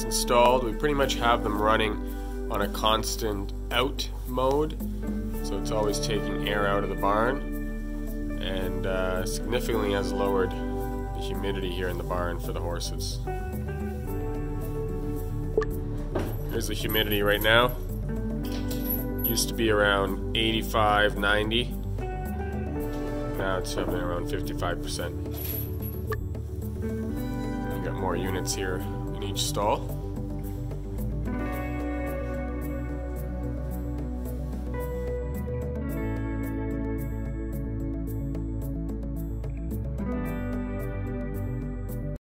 Installed. We pretty much have them running on a constant out mode. So it's always taking air out of the barn and uh, significantly has lowered the humidity here in the barn for the horses. Here's the humidity right now. Used to be around 85, 90. Now it's hovering around 55%. Units here in each stall.